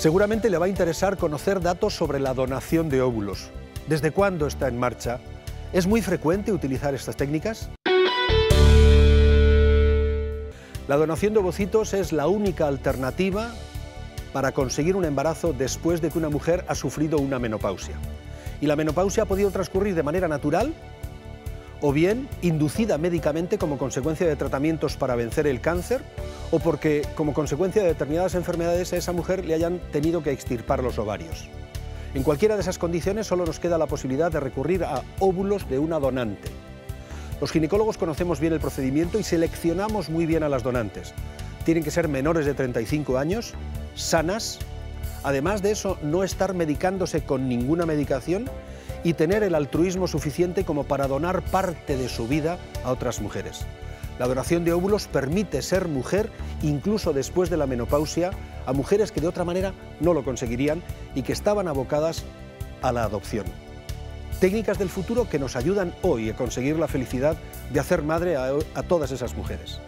Seguramente le va a interesar conocer datos sobre la donación de óvulos. ¿Desde cuándo está en marcha? ¿Es muy frecuente utilizar estas técnicas? La donación de ovocitos es la única alternativa para conseguir un embarazo después de que una mujer ha sufrido una menopausia. Y la menopausia ha podido transcurrir de manera natural o bien inducida médicamente como consecuencia de tratamientos para vencer el cáncer o porque como consecuencia de determinadas enfermedades a esa mujer le hayan tenido que extirpar los ovarios. En cualquiera de esas condiciones solo nos queda la posibilidad de recurrir a óvulos de una donante. Los ginecólogos conocemos bien el procedimiento y seleccionamos muy bien a las donantes. Tienen que ser menores de 35 años, sanas, además de eso no estar medicándose con ninguna medicación y tener el altruismo suficiente como para donar parte de su vida a otras mujeres. La donación de óvulos permite ser mujer incluso después de la menopausia a mujeres que de otra manera no lo conseguirían y que estaban abocadas a la adopción. Técnicas del futuro que nos ayudan hoy a conseguir la felicidad de hacer madre a, todas esas mujeres.